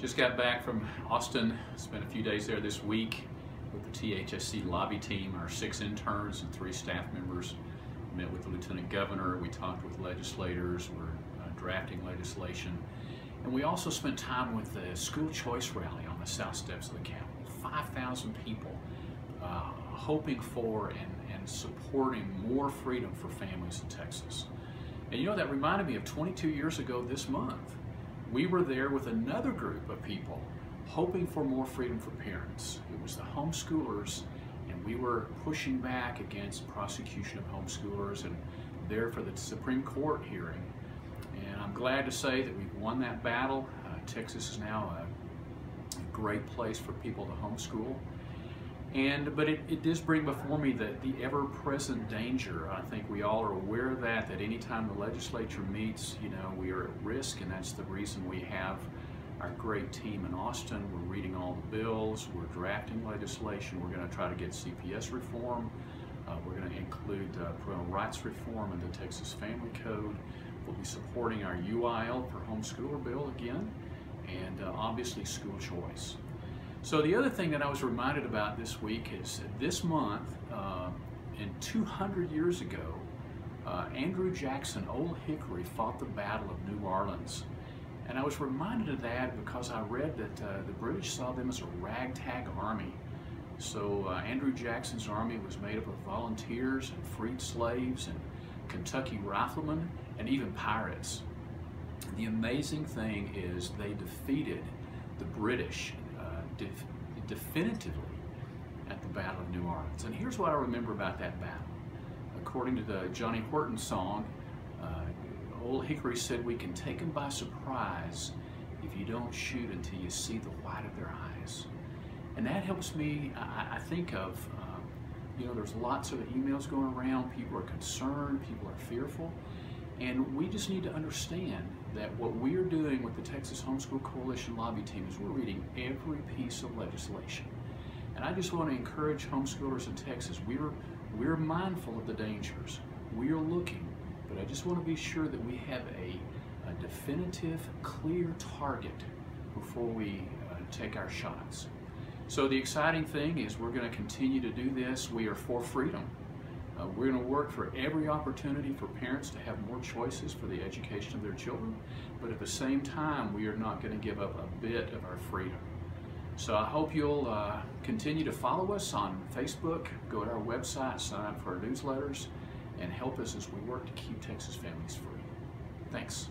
Just got back from Austin, spent a few days there this week with the THSC lobby team, our six interns and three staff members. Met with the Lieutenant Governor, we talked with legislators, we're uh, drafting legislation. And we also spent time with the school choice rally on the south steps of the Capitol. 5,000 people uh, hoping for and, and supporting more freedom for families in Texas. And you know, that reminded me of 22 years ago this month we were there with another group of people hoping for more freedom for parents. It was the homeschoolers, and we were pushing back against prosecution of homeschoolers and there for the Supreme Court hearing. And I'm glad to say that we've won that battle. Uh, Texas is now a, a great place for people to homeschool. And, but it, it does bring before me the, the ever-present danger. I think we all are aware of that, that anytime the legislature meets, you know, we are at risk, and that's the reason we have our great team in Austin. We're reading all the bills, we're drafting legislation, we're going to try to get CPS reform, uh, we're going to include uh, parental rights reform in the Texas Family Code. We'll be supporting our UIL for homeschooler bill again, and uh, obviously school choice. So the other thing that I was reminded about this week is this month, uh, and 200 years ago, uh, Andrew Jackson, Old Hickory, fought the Battle of New Orleans. And I was reminded of that because I read that uh, the British saw them as a ragtag army. So uh, Andrew Jackson's army was made up of volunteers and freed slaves and Kentucky riflemen and even pirates. The amazing thing is they defeated the British definitively at the Battle of New Orleans. And here's what I remember about that battle. According to the Johnny Horton song, uh, Old Hickory said, we can take them by surprise if you don't shoot until you see the white of their eyes. And that helps me, I, I think of, uh, you know, there's lots of emails going around, people are concerned, people are fearful, and we just need to understand that what we're doing with the Texas Homeschool Coalition lobby team is we're reading every piece of legislation. And I just want to encourage homeschoolers in Texas, we're, we're mindful of the dangers. We are looking, but I just want to be sure that we have a, a definitive, clear target before we uh, take our shots. So the exciting thing is we're going to continue to do this. We are for freedom. We're going to work for every opportunity for parents to have more choices for the education of their children, but at the same time, we are not going to give up a bit of our freedom. So I hope you'll uh, continue to follow us on Facebook, go to our website, sign up for our newsletters, and help us as we work to keep Texas families free. Thanks.